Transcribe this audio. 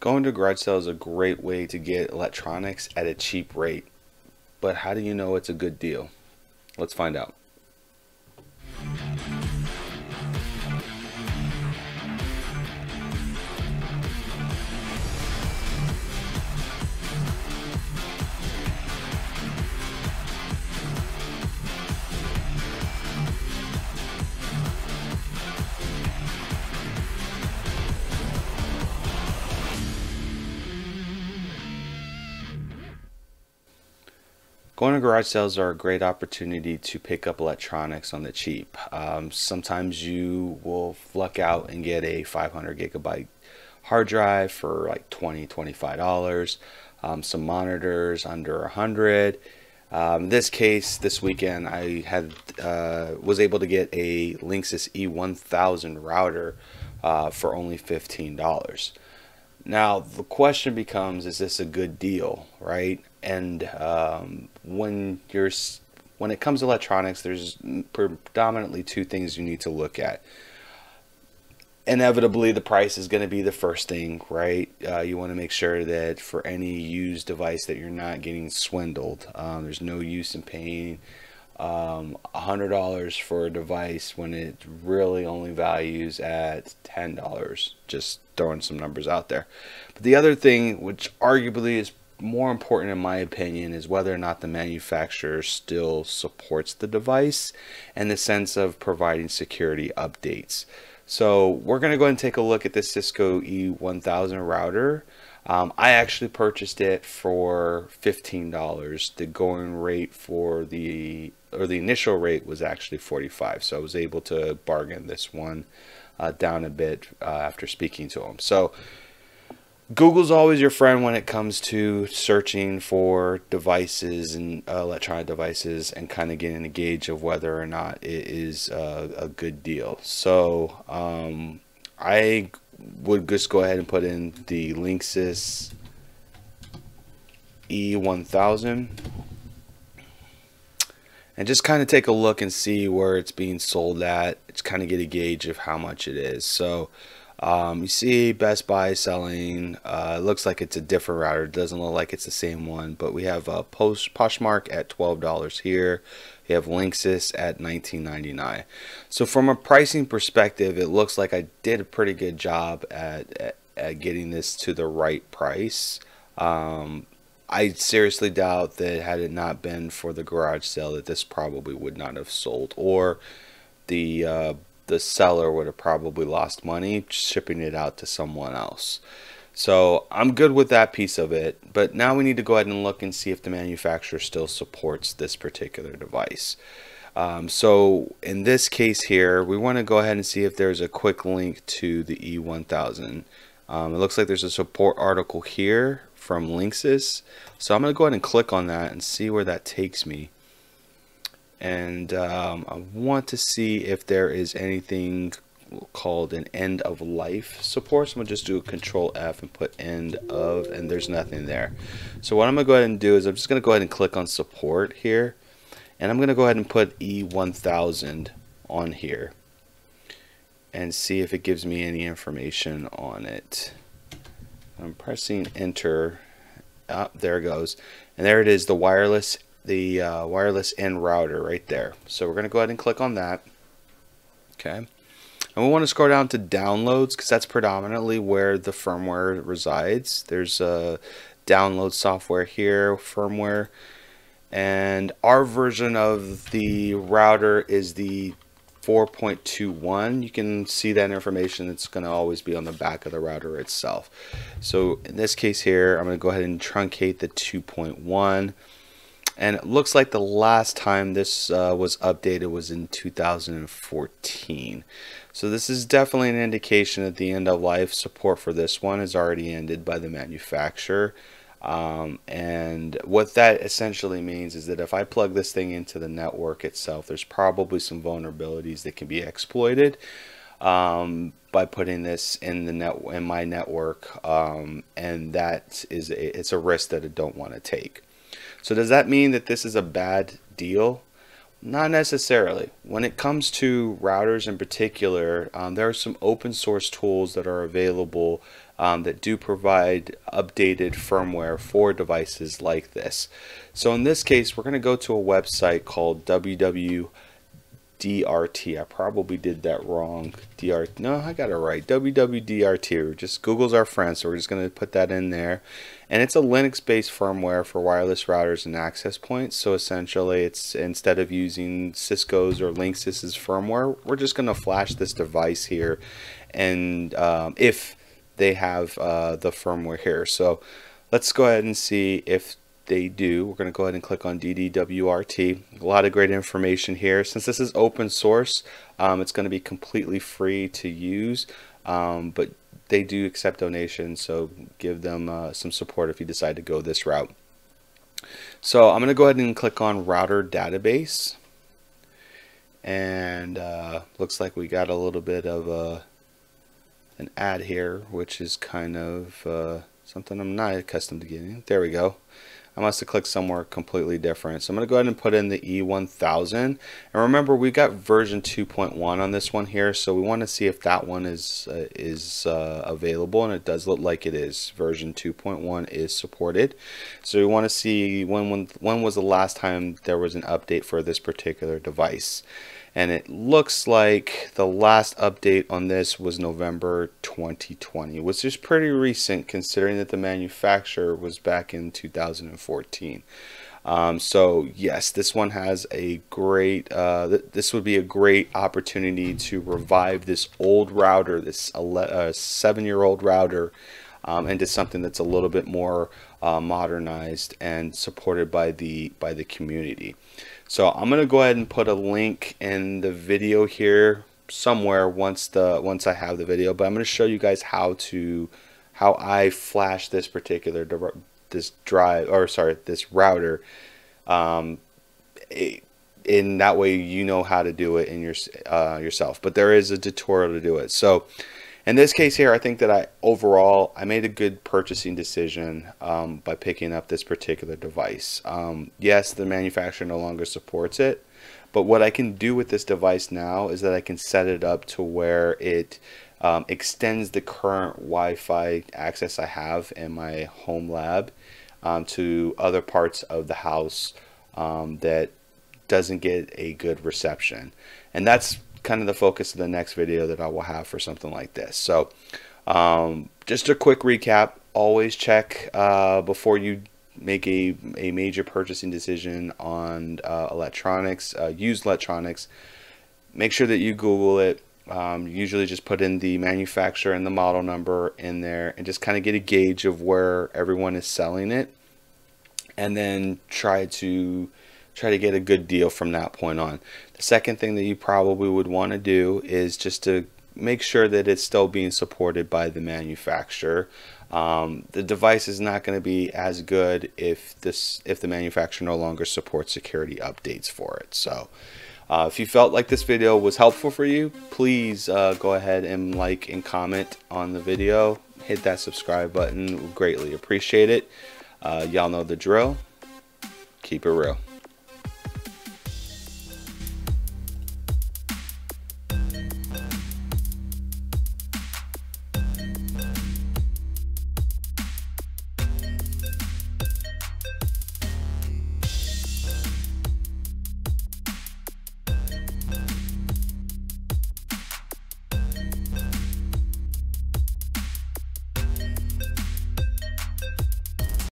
Going to garage sale is a great way to get electronics at a cheap rate. But how do you know it's a good deal? Let's find out. Going to garage sales are a great opportunity to pick up electronics on the cheap. Um, sometimes you will luck out and get a 500 gigabyte hard drive for like 20 $25. Um, some monitors under 100 um, in this case, this weekend, I had uh, was able to get a Linksys E1000 router uh, for only $15. Now the question becomes: Is this a good deal, right? And um, when you're when it comes to electronics, there's predominantly two things you need to look at. Inevitably, the price is going to be the first thing, right? Uh, you want to make sure that for any used device that you're not getting swindled. Um, there's no use in paying um, $100 for a device when it really only values at $10. Just throwing some numbers out there. But the other thing, which arguably is more important in my opinion, is whether or not the manufacturer still supports the device and the sense of providing security updates. So we're going to go and take a look at this Cisco E1000 router. Um, I actually purchased it for $15. The going rate for the or the initial rate was actually 45 so I was able to bargain this one uh, down a bit uh, after speaking to them so Google's always your friend when it comes to searching for devices and uh, electronic devices and kind of getting a gauge of whether or not it is a good deal so um, I would just go ahead and put in the Linksys E1000 and just kind of take a look and see where it's being sold at. It's kind of get a gauge of how much it is. So um, you see Best Buy selling, uh, it looks like it's a different router. It doesn't look like it's the same one, but we have a Post Poshmark at $12 here. We have Linksys at $19.99. So from a pricing perspective, it looks like I did a pretty good job at, at, at getting this to the right price. Um, I seriously doubt that had it not been for the garage sale that this probably would not have sold or the uh, the seller would have probably lost money shipping it out to someone else. So I'm good with that piece of it, but now we need to go ahead and look and see if the manufacturer still supports this particular device. Um, so in this case here, we want to go ahead and see if there's a quick link to the E1000. Um, it looks like there's a support article here from Linksys. So I'm going to go ahead and click on that and see where that takes me. And um, I want to see if there is anything called an end of life support. So I'm to just do a control F and put end of, and there's nothing there. So what I'm to go ahead and do is I'm just going to go ahead and click on support here. And I'm going to go ahead and put E1000 on here and see if it gives me any information on it. I'm pressing enter. Oh, there it goes. And there it is, the wireless the uh, wireless N router right there. So we're going to go ahead and click on that. Okay. And we want to scroll down to downloads because that's predominantly where the firmware resides. There's a download software here, firmware. And our version of the router is the 4.21 you can see that information it's going to always be on the back of the router itself so in this case here I'm going to go ahead and truncate the 2.1 and it looks like the last time this uh, was updated was in 2014 so this is definitely an indication that the end of life support for this one is already ended by the manufacturer um, and what that essentially means is that if I plug this thing into the network itself, there's probably some vulnerabilities that can be exploited um, by putting this in the net in my network, um, and that is a, it's a risk that I don't want to take. So does that mean that this is a bad deal? Not necessarily. When it comes to routers in particular, um, there are some open source tools that are available um, that do provide updated firmware for devices like this. So in this case, we're going to go to a website called www DRT. I probably did that wrong. DRT. No, I got it right. WWDRT. Just Google's our friend, so we're just going to put that in there. And it's a Linux-based firmware for wireless routers and access points. So essentially, it's instead of using Cisco's or Linksys's firmware, we're just going to flash this device here, and um, if they have uh, the firmware here. So let's go ahead and see if they do. We're going to go ahead and click on DDWRT. A lot of great information here. Since this is open source, um, it's going to be completely free to use, um, but they do accept donations, so give them uh, some support if you decide to go this route. So I'm going to go ahead and click on router database. And uh, looks like we got a little bit of a, uh, an ad here, which is kind of uh, something I'm not accustomed to getting. There we go. I must have clicked somewhere completely different. So I'm going to go ahead and put in the E1000. And remember, we got version 2.1 on this one here, so we want to see if that one is uh, is uh, available, and it does look like it is. Version 2.1 is supported. So we want to see when, when, when was the last time there was an update for this particular device and it looks like the last update on this was November 2020 which is pretty recent considering that the manufacturer was back in 2014 um, so yes this one has a great uh, th this would be a great opportunity to revive this old router this uh, seven year old router um, into something that's a little bit more uh, modernized and supported by the by the community so I'm gonna go ahead and put a link in the video here somewhere once the once I have the video but I'm gonna show you guys how to how I flash this particular this drive or sorry this router um, in that way you know how to do it in your uh, yourself but there is a tutorial to do it. So in this case here, I think that I overall I made a good purchasing decision um, by picking up this particular device. Um, yes, the manufacturer no longer supports it, but what I can do with this device now is that I can set it up to where it um, extends the current Wi-Fi access I have in my home lab um, to other parts of the house um, that doesn't get a good reception. And that's kind of the focus of the next video that I will have for something like this. So um, just a quick recap, always check uh, before you make a, a major purchasing decision on uh, electronics, uh, used electronics. Make sure that you Google it. Um, usually just put in the manufacturer and the model number in there and just kind of get a gauge of where everyone is selling it and then try to try to get a good deal from that point on. The second thing that you probably would want to do is just to make sure that it's still being supported by the manufacturer. Um, the device is not going to be as good if this if the manufacturer no longer supports security updates for it. So. Uh, if you felt like this video was helpful for you, please uh, go ahead and like and comment on the video. Hit that subscribe button. We'll greatly appreciate it. Uh, y'all know the drill. Keep it real.